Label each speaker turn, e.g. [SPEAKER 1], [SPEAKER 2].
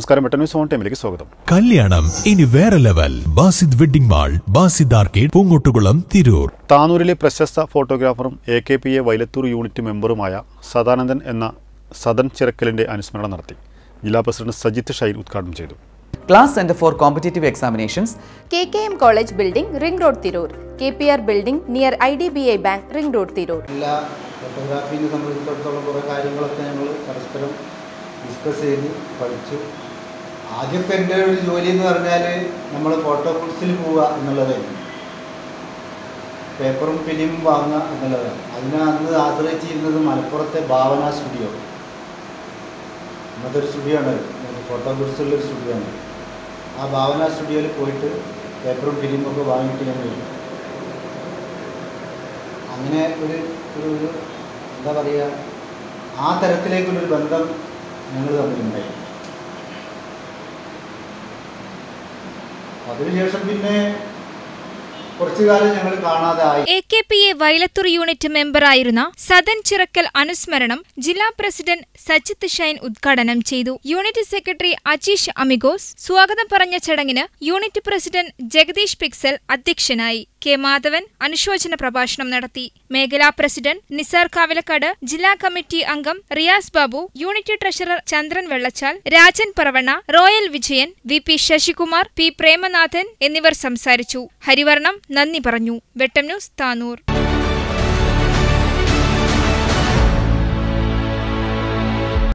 [SPEAKER 1] നമസ്കാരം Vettan news on ടൈമിലേക്ക് സ്വാഗതം.
[SPEAKER 2] കല്യാണം ഇനി വേറെ level. Basid wedding mall Basid arcade Poonkottukulam Tirur.
[SPEAKER 1] താനൂരിലെ പ്രശസ്ത ഫോട്ടോഗ്രാഫറും A K P A Vailathur unit മെമ്പറുമായ Sadanandan എന്ന സദൻ ചിറക്കലിന്റെ അനുസ്മരണം നടത്തി. ജില്ലാ പ്രസിഡന്റ് സജിത്ത് ഷൈൻ ഉദ്ഘാടനം ചെയ്തു.
[SPEAKER 3] Class centre for competitive examinations.
[SPEAKER 4] K K M college building ring road Tirur. K P R building near I D B I bank ring road Tirur.
[SPEAKER 5] എല്ലാ ഫോട്ടോഗ്രാഫിനെ സംബന്ധിച്ചിടത്തോളം കുറേ കാര്യങ്ങളൊക്കെ ഞങ്ങൾ പരസ്പരം ഡിസ്കസ് ചെയ്ത് പഠിച്ചു. ആദ്യമൊക്കെ എന്റെ ഒരു ജോലി എന്ന് പറഞ്ഞാൽ നമ്മൾ ഫോട്ടോ ബുക്സിൽ പോവുക എന്നുള്ളതായിരുന്നു പേപ്പറും ഫിലിം വാങ്ങുക എന്നുള്ളതാണ്. അതിനെ അന്ന് ആശ്രയിച്ചിരുന്നത് മലപ്പുറത്തെ ഭാവന സ്റ്റുഡിയോ. ഇന്നത്തെ ഒരു സ്റ്റുഡിയോ ആണ് ഫോട്ടോ ബുക്സുള്ളൊരു സ്റ്റുഡിയോ ആണ്. ആ ഭാവന സ്റ്റുഡിയോയിൽ പോയിട്ട് പേപ്പറും ഫിലിമും ഒക്കെ വാങ്ങിയിട്ട് ഞാൻ വരും. അങ്ങനെ ഒരു ഒരു ഒരു എന്താ പറയുക ആ തരത്തിലേക്കുള്ളൊരു ബന്ധം ഞങ്ങൾ തമ്മിലുണ്ടായി. അതിനുശേഷം പിന്നെ
[SPEAKER 6] A K P A Vailathur unit മെമ്പറായിരുന്ന Sadan Chirakkal അനുസ്മരണം ജില്ലാ പ്രസിഡന്റ് സജിത്ത് ഷൈൻ ഉദ്ഘാടനം ചെയ്തു. യൂണിറ്റ് സെക്രട്ടറി അജീഷ് അമിഗോസ് സ്വാഗതം പറഞ്ഞ ചടങ്ങിന് യൂണിറ്റ് പ്രസിഡന്റ് ജഗദീഷ് പിക്സൽ അധ്യക്ഷനായി. കെ മാധവൻ അനുശോചന പ്രഭാഷണം നടത്തി. മേഖലാ പ്രസിഡന്റ് നിസാർ കാവിലക്കാട് ജില്ലാ കമ്മിറ്റി അംഗം Riyas Babu unit treasurer Chandran Vellachal Rajan Paravanna Royal Vijayan V P Sasikumar P Premanathan എന്നിവർ സംസാരിച്ചു. ഹരിവർണം നന്ദി പറഞ്ഞു. വെട്ടം ന്യൂസ് താനൂർ.